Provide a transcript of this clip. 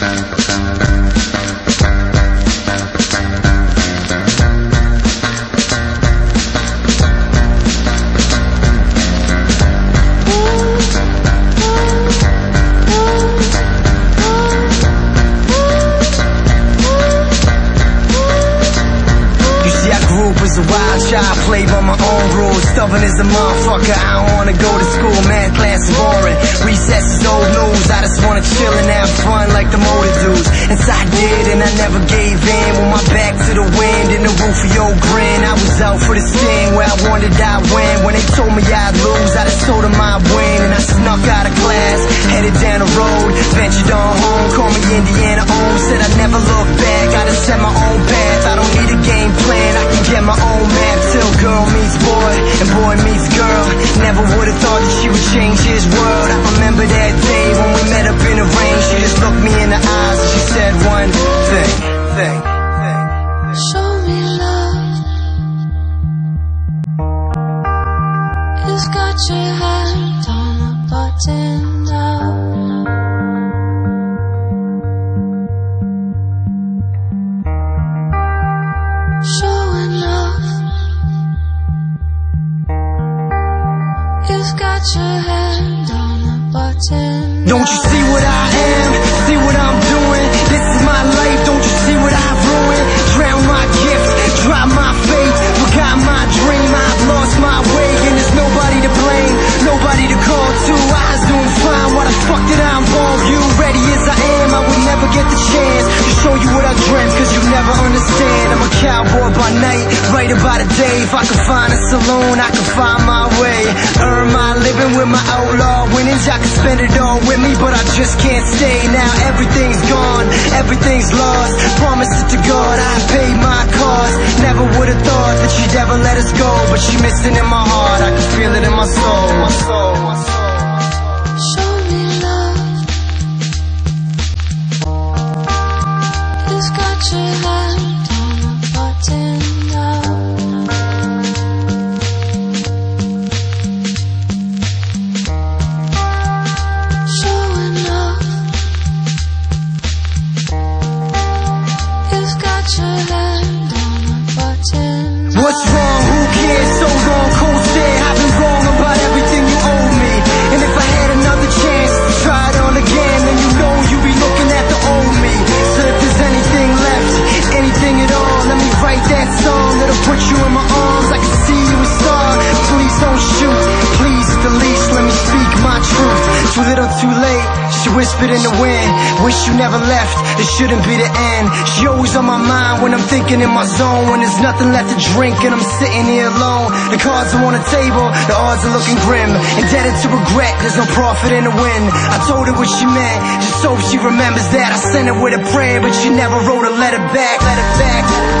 sang sang sang a wild child, played by my own rules. Stubborn as a motherfucker, I don't wanna go to school. Math class is boring, recess is old news. I just wanna chill and have fun like the motor dudes. And I did, and I never gave in. With my back to the wind and the roof of your grin. I was out for the sting, where I wanted I'd win. When they told me I'd lose, I just told them I'd win. And I snuck out of class, and boy meets girl. Never would've thought that she would change his world. I remember that day when we met up in the rain. She just looked me in the eyes and she said one thing, thing, thing. Show me love. It's got your hand on a button got your hand on a button. Don't you see what I am? See what I'm doing? This is my life. Writer by the day. If I could find a saloon, I could find my way. Earn my living with my outlaw winnings. I could spend it all with me, but I just can't stay. Now everything's gone, everything's lost. Promise it to God, I paid my cost. Never would've thought that she'd ever let us go, but she missing in my heart. I can feel it in my soul. My soul, my soul. Show me love. It's got your hand What's wrong? Who cares? So long, cold stare. I've been wrong about everything you owe me. And if I had another chance try it all again, then you know you'd be looking at the old me. So if there's anything left, anything at all, let me write that song that'll put you in my arms. I can see you a star. Please don't shoot. Please, at the least, let me speak my truth. Too little, too late. She whispered in the wind. Wish you never left. It shouldn't be the end. She always on my mind when I'm thinking in my zone. When there's nothing left to drink and I'm sitting here alone. The cards are on the table. The odds are looking grim. Indebted to regret. There's no profit in the win. I told her what she meant. Just hope she remembers that. I sent her with a prayer, but she never wrote a letter back. Letter back. Letter back.